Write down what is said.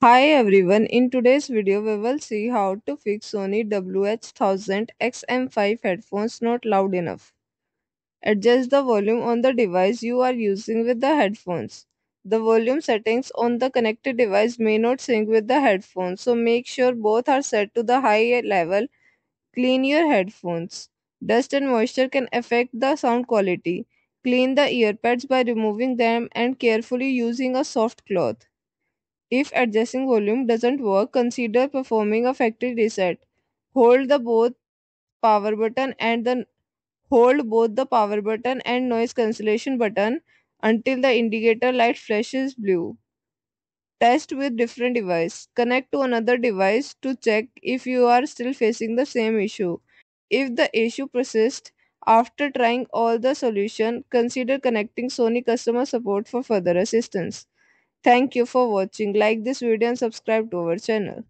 Hi everyone, in today's video we will see how to fix Sony WH-1000 XM5 headphones not loud enough. Adjust the volume on the device you are using with the headphones. The volume settings on the connected device may not sync with the headphones, so make sure both are set to the high level. Clean your headphones. Dust and moisture can affect the sound quality. Clean the earpads by removing them and carefully using a soft cloth. If adjusting volume doesn't work, consider performing a factory reset. Hold the both power button and the hold both the power button and noise cancellation button until the indicator light flashes blue. Test with different device. Connect to another device to check if you are still facing the same issue. If the issue persists after trying all the solution, consider connecting Sony customer support for further assistance. Thank you for watching. Like this video and subscribe to our channel.